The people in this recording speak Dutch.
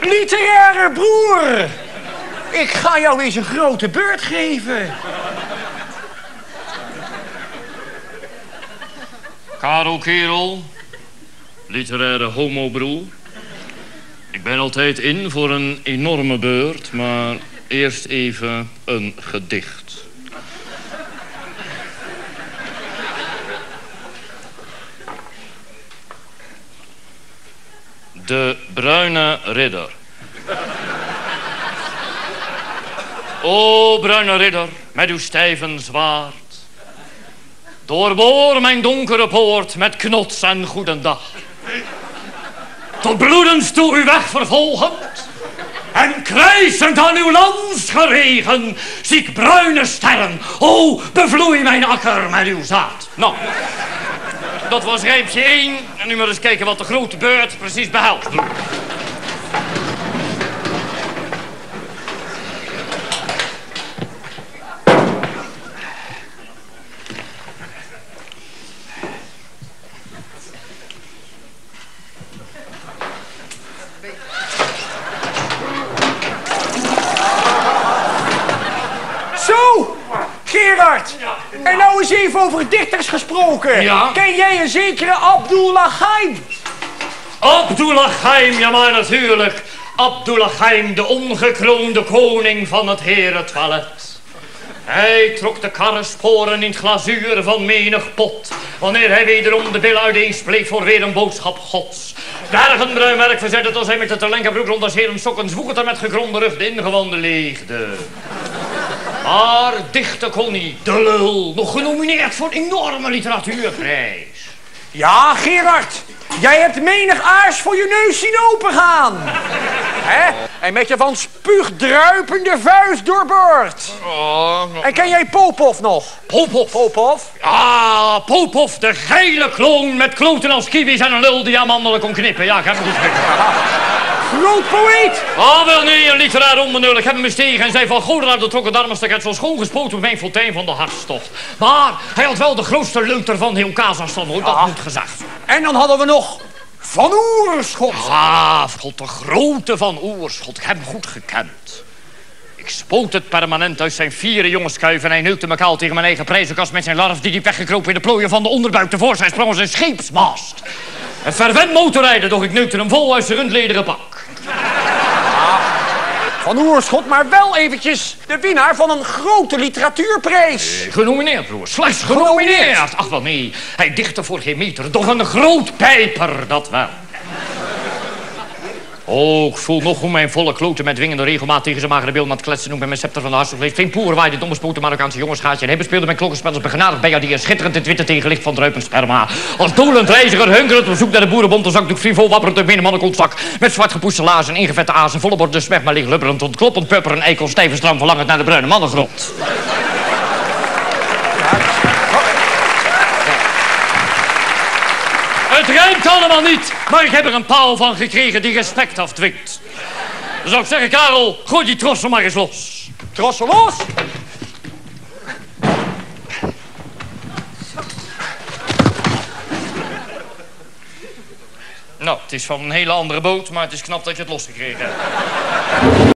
Literaire broer. Ik ga jou eens een grote beurt geven. Karel Kerel, literaire homobroer. Ik ben altijd in voor een enorme beurt, maar eerst even een gedicht. De Bruine Ridder. O, Bruine Ridder, met uw stijven zwaard. Doorboor mijn donkere poort met knots en goedendag. Tot bloedens toe uw weg vervolgend. En kruisend aan uw lans geregen, zie ik bruine sterren. O, bevloei mijn akker met uw zaad. Nou, dat was rijmpje 1. En nu maar eens kijken wat de grote beurt precies behelst. Zo, Gerard. En nou eens even over dichters gesproken. Ja? Ken jij een zekere Abdullah Ghaim? Abdullah ja maar natuurlijk. Abdullah de ongekroonde koning van het herentoilet. Hij trok de karrensporen in het glazuur van menig pot. Wanneer hij wederom de billen uiteenspleet voor weer een boodschap gods. Bergenbruinwerk verzette als hij met de terlenkenbroek rond als heren sokken zwoegend en met gegronde rug de ingewanden leegde. Maar dichter kon niet, de lul, nog genomineerd voor een enorme literatuurprijs. Ja, Gerard. Jij hebt menig aars voor je neus zien opengaan. Hè? En met je van spuug druipende vuist doorboord. En ken jij Popov nog? Popov. Popov? Ah, Popov, de geile kloon met kloten als kiwis en een lul die aan mandelen kon knippen. Ja, ik heb hem goed. Groot poëet. Ah, wel nee, een literair onbenul. Ik heb hem bestegen en zei van Godelaar de trokken zo schoon gespoten op mijn fontein van de hartstocht. Maar hij had wel de grootste leuter van heel Kazachstan, hoor. Dat moet gezegd. En dan hadden we nog Van Oerenschot. Ah, God, de grote van Oerschot. Ik heb hem goed gekend. Ik spoot het permanent uit zijn vieren jongenskuif... en hij neukte me kaal tegen mijn eigen prijzenkast... met zijn larf die diep weggekropen in de plooien van de onderbuik. Tevoorschijn sprong als een scheepsmast. Een fervent motorrijder, doch ik neukte hem vol uit zijn rundlederen pak. Van Oerschot, maar wel eventjes de winnaar van een grote literatuurprijs. Genomineerd, broer. Slechts genomineerd. Ach, wel nee. Hij dichtte voor geen meter. Doch een groot pijper, dat wel. Oh, ik voel nog hoe mijn volle kloten met dwingende regelmaat tegen zijn magere beeld aan het kletsen doen met mijn scepter van de hartstocht. Geen poer waaide het onbespoten Marokkaanse jongensgaatje. En hij bespeelde mijn als begenadigd bij die schitterend in het witte tegenlicht van druipend sperma. Als dolend reiziger hunkerend op zoek naar de boerenbond, zakdoek frivol wapperend uit mannenkontzak. Met zwart gepoeste lazen, ingevette azen, volle bord de smeg maar licht lubberend, ontkloppend pupper en eikel, stijf en stram verlangend naar de bruine mannengrond. Het rijmt allemaal niet, maar ik heb er een paal van gekregen die respect afdwingt. Dan zou ik zeggen, Karel, gooi die trossel maar eens los. Trossen los. Nou, het is van een hele andere boot, maar het is knap dat je het losgekregen hebt.